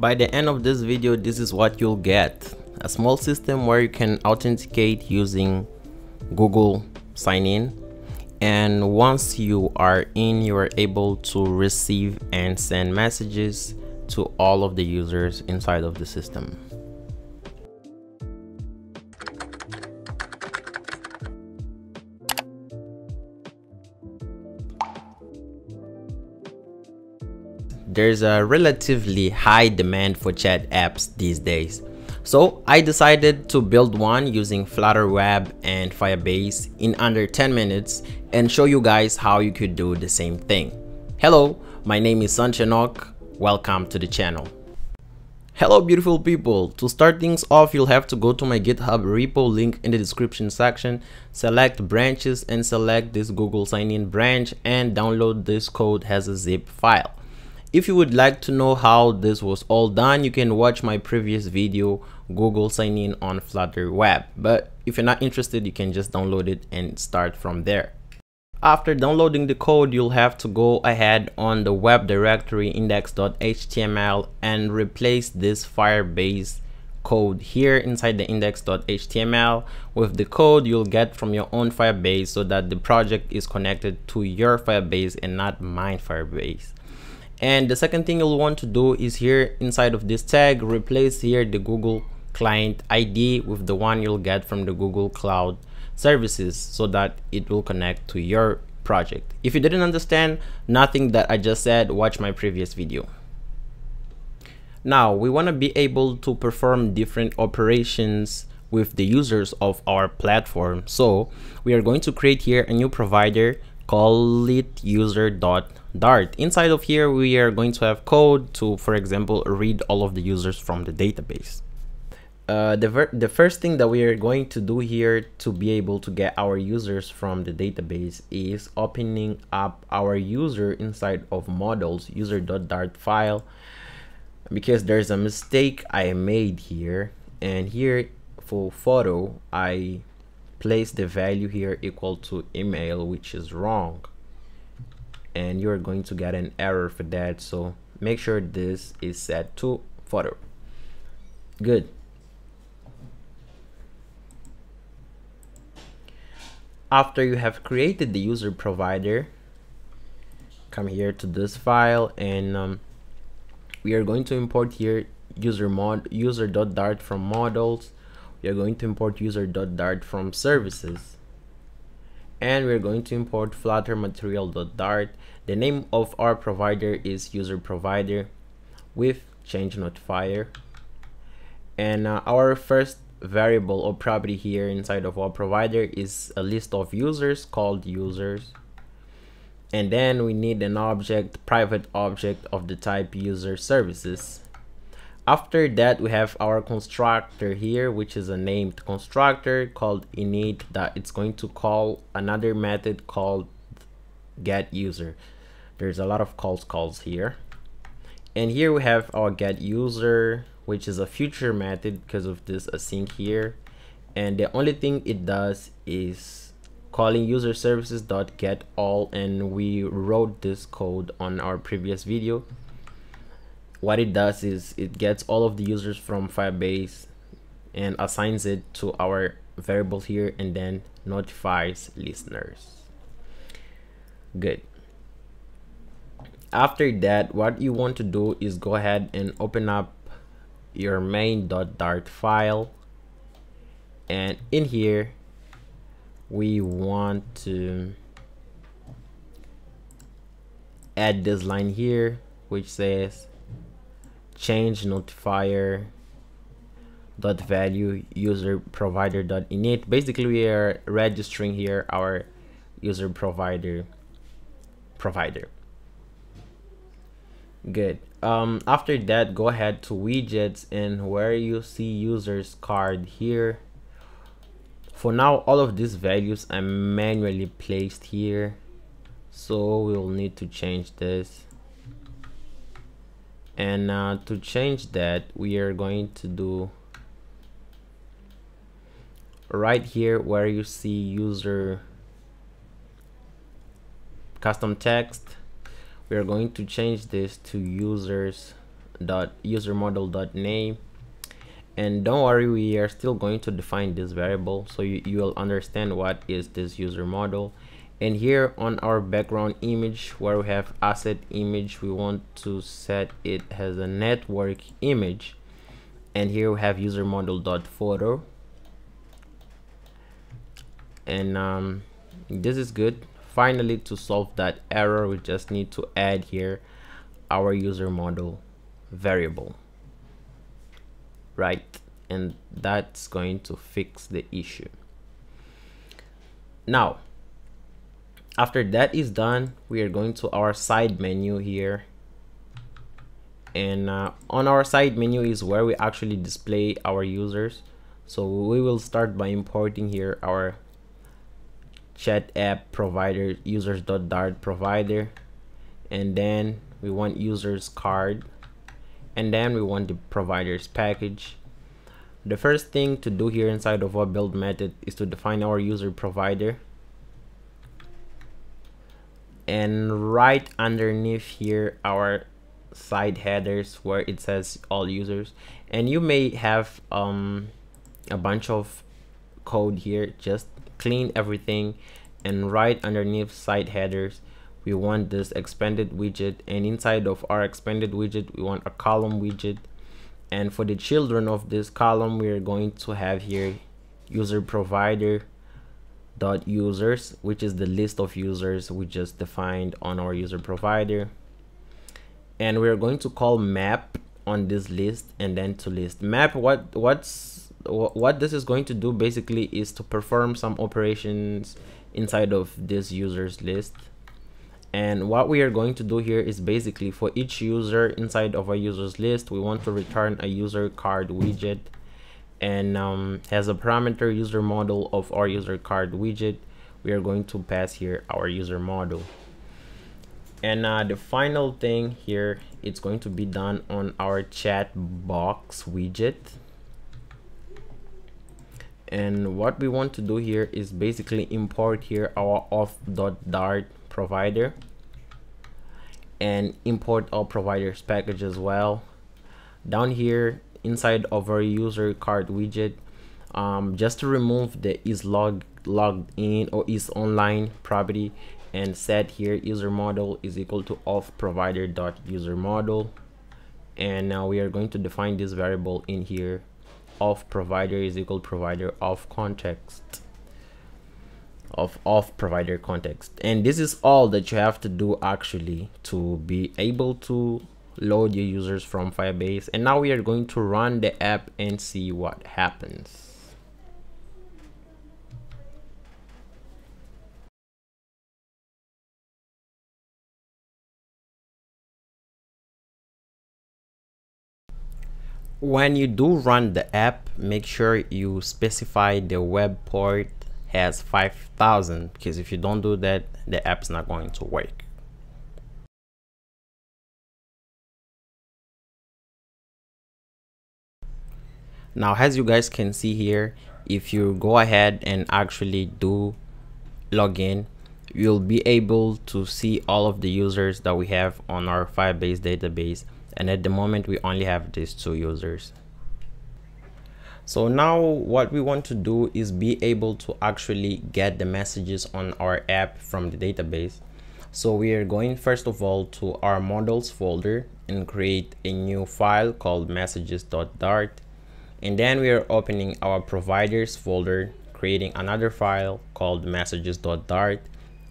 By the end of this video, this is what you'll get. A small system where you can authenticate using Google sign in. And once you are in, you are able to receive and send messages to all of the users inside of the system. There's a relatively high demand for chat apps these days. So I decided to build one using Flutter Web and Firebase in under 10 minutes and show you guys how you could do the same thing. Hello, my name is Santos Enoque. Welcome to the channel. Hello beautiful people, to start things off you'll have to go to my github repo link in the description section, select branches and select this Google sign in branch and download this code as a zip file. If you would like to know how this was all done, you can watch my previous video, Google sign in on Flutter Web. But if you're not interested, you can just download it and start from there. After downloading the code, you'll have to go ahead on the web directory index.html and replace this Firebase code here inside the index.html with the code you'll get from your own Firebase so that the project is connected to your Firebase and not mine Firebase and the second thing you'll want to do is here inside of this tag replace here the google client id with the one you'll get from the google cloud services so that it will connect to your project. If you didn't understand nothing that i just said watch my previous video. Now we want to be able to perform different operations with the users of our platform. So we are going to create here a new provider call it user dot Dart. Inside of here, we are going to have code to, for example, read all of the users from the database. Uh, the, the first thing that we are going to do here to be able to get our users from the database is opening up our user inside of models user.dart file because there's a mistake I made here and here for photo I place the value here equal to email which is wrong. And you're going to get an error for that so make sure this is set to photo. Good. After you have created the user provider come here to this file and um, we are going to import here user mod user.dart from models we are going to import user.dart from services. And we're going to import flutter material.dart the name of our provider is user provider with change notifier. And uh, our first variable or property here inside of our provider is a list of users called users. And then we need an object private object of the type user services after that we have our constructor here which is a named constructor called init that it's going to call another method called get user. There's a lot of calls calls here. And here we have our get user which is a future method because of this async here. And the only thing it does is calling user all and we wrote this code on our previous video what it does is it gets all of the users from firebase and assigns it to our variable here and then notifies listeners. Good. After that what you want to do is go ahead and open up your main.dart file. And in here we want to add this line here which says change notifier dot value user provider dot init. Basically we are registering here our user provider provider. Good. Um after that go ahead to widgets and where you see users card here. For now all of these values are manually placed here. So we'll need to change this and uh, to change that we are going to do right here where you see user custom text. We are going to change this to users dot user model dot name. And don't worry we are still going to define this variable so you, you will understand what is this user model and here on our background image where we have asset image we want to set it as a network image. And here we have user model dot photo and um, this is good. Finally to solve that error we just need to add here our user model variable. Right? And that's going to fix the issue. Now after that is done we are going to our side menu here. And uh, on our side menu is where we actually display our users. So we will start by importing here our chat app provider users.dart provider. And then we want users card. And then we want the providers package. The first thing to do here inside of our build method is to define our user provider and right underneath here our side headers where it says all users. And you may have um, a bunch of code here. Just clean everything. And right underneath side headers we want this expanded widget. And inside of our expanded widget we want a column widget. And for the children of this column we are going to have here user provider dot users which is the list of users we just defined on our user provider. And we're going to call map on this list and then to list. Map what what's what this is going to do basically is to perform some operations inside of this users list. And what we are going to do here is basically for each user inside of a users list we want to return a user card widget and um, has a parameter user model of our user card widget we are going to pass here our user model. And uh, the final thing here it's going to be done on our chat box widget. And what we want to do here is basically import here our auth.dart provider and import our providers package as well. Down here inside of our user card widget um, just to remove the is log logged in or is online property and set here user model is equal to auth provider dot user model. And now we are going to define this variable in here. Auth provider is equal provider of context. Of auth provider context. And this is all that you have to do actually to be able to load your users from firebase. And now we are going to run the app and see what happens. When you do run the app make sure you specify the web port has 5000 because if you don't do that the app's not going to work now as you guys can see here if you go ahead and actually do login you'll be able to see all of the users that we have on our firebase database. And at the moment we only have these two users. So now what we want to do is be able to actually get the messages on our app from the database. So we are going first of all to our models folder and create a new file called messages.dart and then we are opening our providers folder creating another file called messages.dart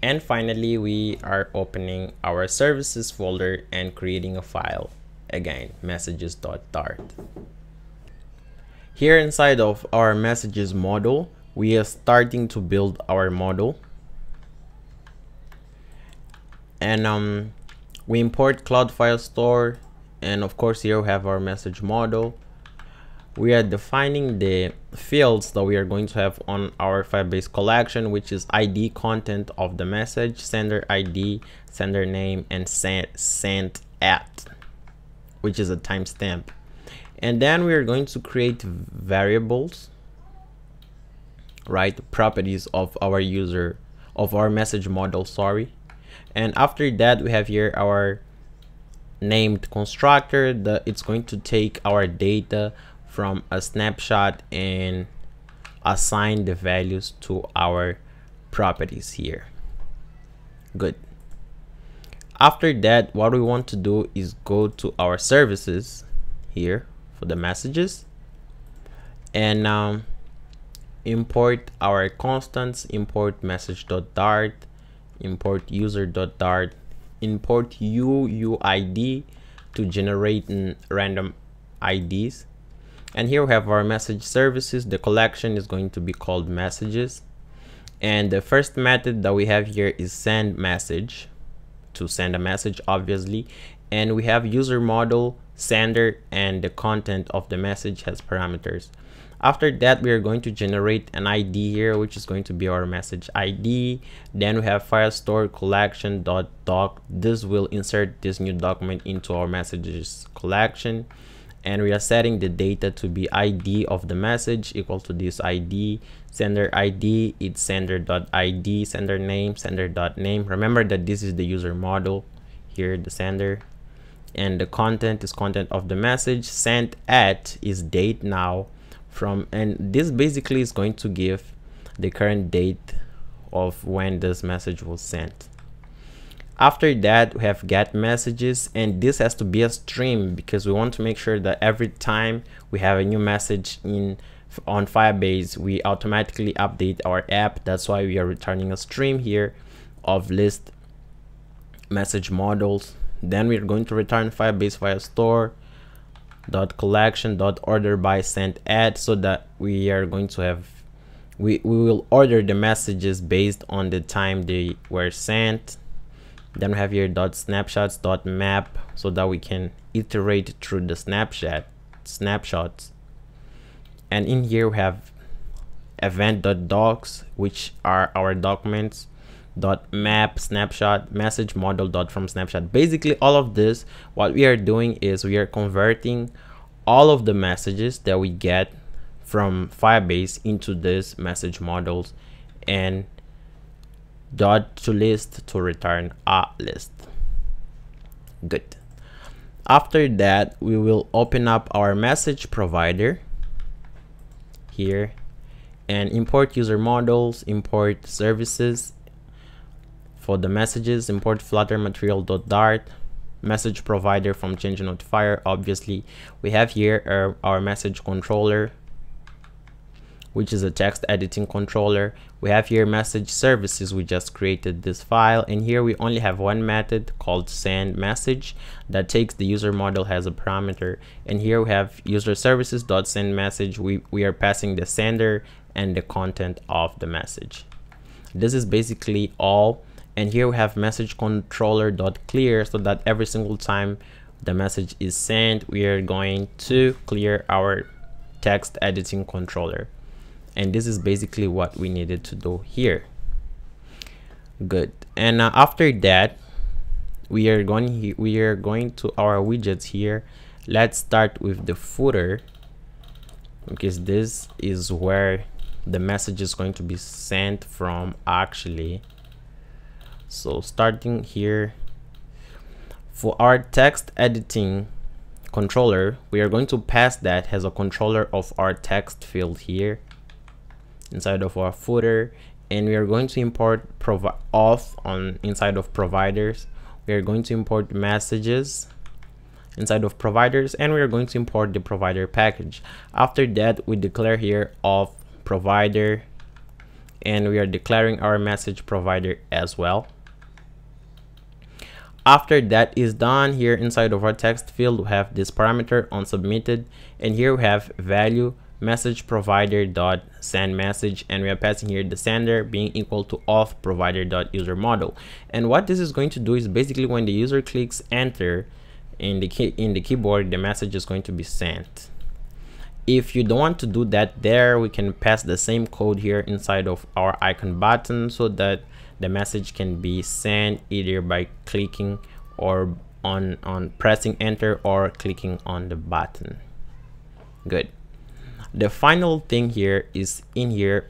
and finally we are opening our services folder and creating a file again messages.dart here inside of our messages model we are starting to build our model and um, we import cloud firestore and of course here we have our message model we are defining the fields that we are going to have on our firebase collection which is id content of the message sender id sender name and sent sent at which is a timestamp. And then we are going to create variables right properties of our user of our message model sorry. And after that we have here our named constructor that it's going to take our data from a snapshot and assign the values to our properties here. Good. After that what we want to do is go to our services here for the messages and um, import our constants import message.dart import user.dart import uuid to generate random IDs and here we have our message services. The collection is going to be called messages. And the first method that we have here is send message to send a message obviously. And we have user model sender and the content of the message has parameters. After that we are going to generate an id here which is going to be our message id then we have firestore collection dot doc. This will insert this new document into our messages collection and we are setting the data to be id of the message equal to this id sender id it's sender dot id sender name sender dot name remember that this is the user model here the sender. And the content is content of the message sent at is date now from and this basically is going to give the current date of when this message was sent after that we have get messages and this has to be a stream because we want to make sure that every time we have a new message in on firebase we automatically update our app. That's why we are returning a stream here of list message models. Then we're going to return firebase firestore dot collection dot order by sent at so that we are going to have we, we will order the messages based on the time they were sent then we have here dot snapshots dot map so that we can iterate through the snapshot snapshots. And in here we have event docs which are our documents dot map snapshot message model dot from snapshot. Basically all of this what we are doing is we are converting all of the messages that we get from firebase into this message models and dot to list to return a list. Good. After that we will open up our message provider here and import user models import services for the messages import flutter material.dart message provider from change notifier. Obviously we have here our, our message controller which is a text editing controller. We have here message services. We just created this file and here we only have one method called send message that takes the user model as a parameter. And here we have user services dot send message. We we are passing the sender and the content of the message. This is basically all. And here we have message controller dot clear so that every single time the message is sent we are going to clear our text editing controller and this is basically what we needed to do here. Good. And uh, after that we are going we are going to our widgets here. Let's start with the footer because this is where the message is going to be sent from actually. So starting here for our text editing controller we are going to pass that as a controller of our text field here inside of our footer and we are going to import auth on inside of providers. We are going to import messages inside of providers and we are going to import the provider package. After that we declare here of provider and we are declaring our message provider as well. After that is done here inside of our text field we have this parameter on submitted and here we have value message provider dot send message and we are passing here the sender being equal to auth provider dot user model. And what this is going to do is basically when the user clicks enter in the key in the keyboard the message is going to be sent. If you don't want to do that there we can pass the same code here inside of our icon button so that the message can be sent either by clicking or on on pressing enter or clicking on the button. Good the final thing here is in here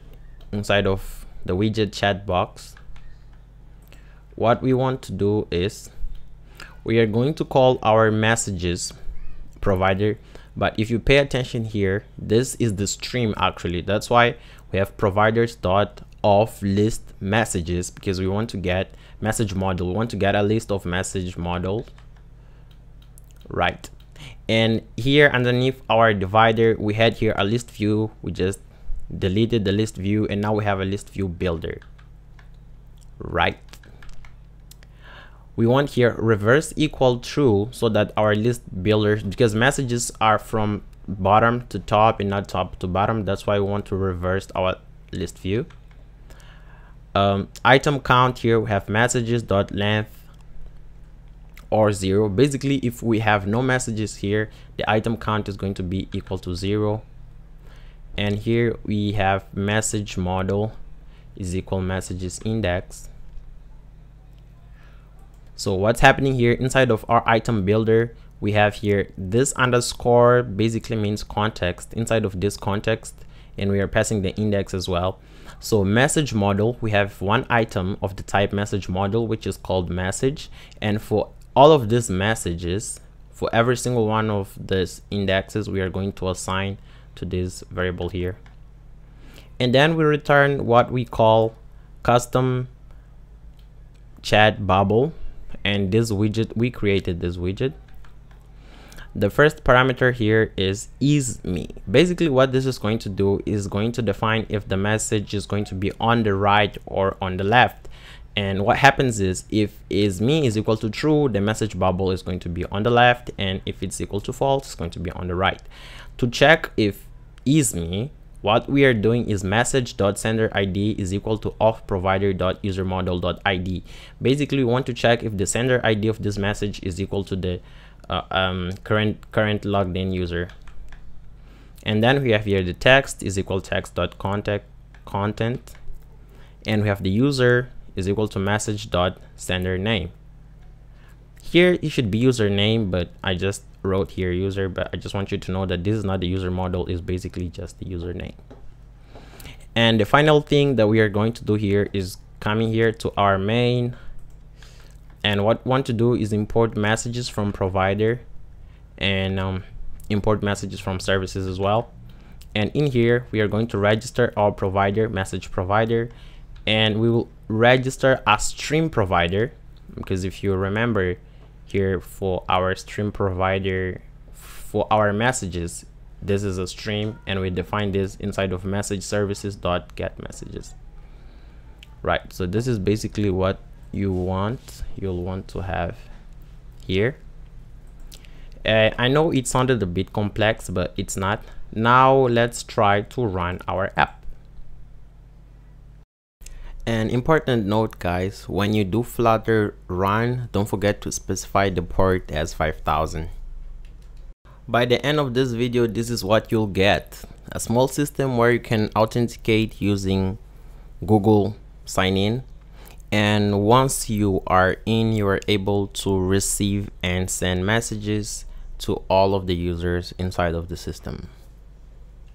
inside of the widget chat box. What we want to do is we are going to call our messages provider but if you pay attention here this is the stream actually. That's why we have providers dot of list messages because we want to get message model we want to get a list of message model right and here underneath our divider we had here a list view. We just deleted the list view and now we have a list view builder. Right. We want here reverse equal true so that our list builder because messages are from bottom to top and not top to bottom. That's why we want to reverse our list view. Um, item count here we have messages dot length or zero. Basically if we have no messages here the item count is going to be equal to zero. And here we have message model is equal messages index. So what's happening here inside of our item builder we have here this underscore basically means context. Inside of this context and we are passing the index as well. So message model we have one item of the type message model which is called message. And for all of these messages for every single one of these indexes we are going to assign to this variable here. And then we return what we call custom chat bubble. And this widget we created this widget. The first parameter here is is me. Basically what this is going to do is going to define if the message is going to be on the right or on the left and what happens is if is me is equal to true the message bubble is going to be on the left and if it's equal to false it's going to be on the right. To check if is me what we are doing is message.sender id is equal to auth provider.usermodel.id basically we want to check if the sender id of this message is equal to the uh, um, current current logged in user. And then we have here the text is equal text dot contact content. And we have the user is equal to message dot sender name. Here it should be username but i just wrote here user but i just want you to know that this is not the user model is basically just the username. And the final thing that we are going to do here is coming here to our main. And what we want to do is import messages from provider and um, import messages from services as well. And in here we are going to register our provider message provider and we will register a stream provider because if you remember here for our stream provider for our messages this is a stream and we define this inside of message services dot get messages. Right so this is basically what you want you'll want to have here. Uh, I know it sounded a bit complex but it's not. Now let's try to run our app an important note guys when you do flutter run don't forget to specify the port as 5000 by the end of this video this is what you'll get. A small system where you can authenticate using google sign in and once you are in you are able to receive and send messages to all of the users inside of the system